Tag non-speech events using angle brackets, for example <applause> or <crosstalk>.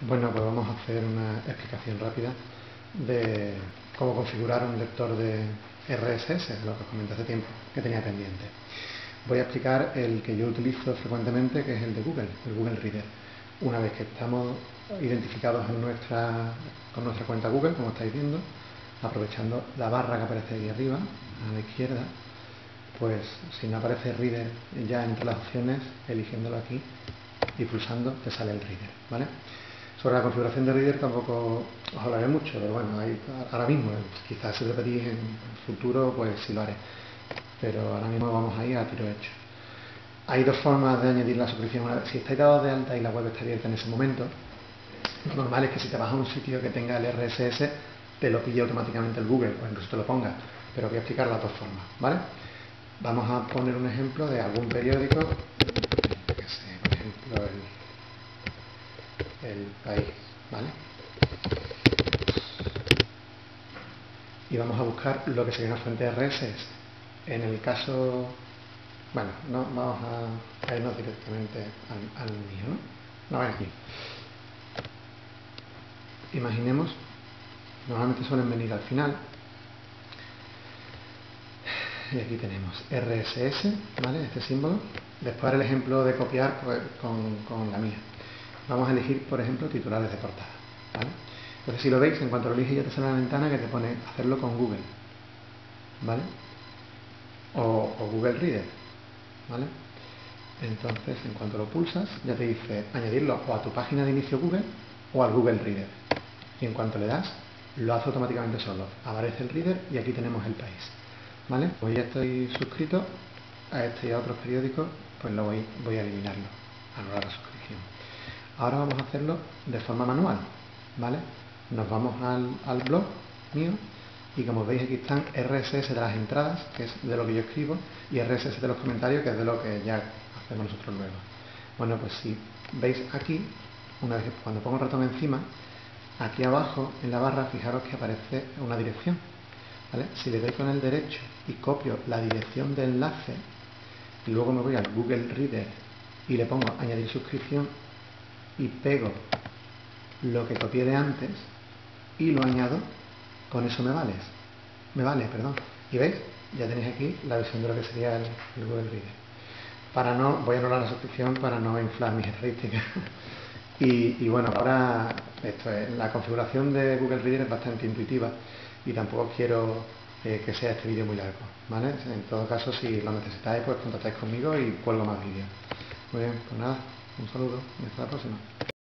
Bueno, pues vamos a hacer una explicación rápida de cómo configurar un lector de RSS, lo que os comenté hace tiempo, que tenía pendiente. Voy a explicar el que yo utilizo frecuentemente, que es el de Google, el Google Reader. Una vez que estamos identificados con nuestra cuenta Google, como estáis viendo, aprovechando la barra que aparece ahí arriba, a la izquierda, pues si no aparece Reader ya entre las opciones, eligiéndolo aquí y pulsando te sale el Reader, ¿vale? Sobre la configuración de Reader tampoco os hablaré mucho, pero bueno, ahora mismo, quizás si repetís en el futuro, pues sí lo haré. Pero ahora mismo vamos a ir a tiro hecho. Hay dos formas de añadir la suscripción. Si estáis dados de alta y la web está abierta en ese momento, lo normal es que si te vas a un sitio que tenga el RSS, te lo pille automáticamente el Google, o incluso te lo ponga. Pero voy a explicar las dos formas, ¿vale? Vamos a poner un ejemplo de algún periódico, que sé, por ejemplo, el el país, ¿vale? Y vamos a buscar lo que sería una fuente de RSS. En el caso, bueno, no, vamos a, irnos directamente al, mío, ¿no? No, ven aquí. Imaginemos, normalmente suelen venir al final, y aquí tenemos RSS, ¿vale? Este símbolo. Después el ejemplo de copiar pues, con, con la mía vamos a elegir, por ejemplo, titulares de portada. Entonces, si lo veis, en cuanto lo eliges ya te sale la ventana que te pone hacerlo con Google. ¿Vale? O, Google Reader. ¿Vale? Entonces, en cuanto lo pulsas, ya te dice añadirlo o a tu página de inicio Google o al Google Reader. Y en cuanto le das, lo hace automáticamente solo. Aparece el Reader y aquí tenemos el país. ¿Vale? Pues ya estoy suscrito a este y a otros periódicos, pues lo voy, voy a eliminarlo, anular la suscripción. Ahora vamos a hacerlo de forma manual, ¿vale? Nos vamos al, blog mío y como veis aquí están RSS de las entradas, que es de lo que yo escribo, y RSS de los comentarios, que es de lo que ya hacemos nosotros luego. Bueno, pues si veis aquí, una vez cuando pongo el ratón encima, aquí abajo en la barra, fijaros que aparece una dirección. ¿vale? Si le doy con el derecho y copio la dirección de enlace, y luego me voy al Google Reader y le pongo añadir suscripción, y pego lo que copié de antes y lo añado, con eso me vale. Me vale, perdón. ¿Y veis? Ya tenéis aquí la versión de lo que sería el, Google Reader. Para no, voy a anular la suscripción para no inflar mis estadísticas. <laughs> y, bueno, ahora esto es, la configuración de Google Reader es bastante intuitiva y tampoco quiero eh, que sea este vídeo muy largo. ¿vale? En todo caso, si lo necesitáis, pues contactáis conmigo y cuelgo más vídeos. Muy bien, pues nada. Un saludo y hasta la próxima.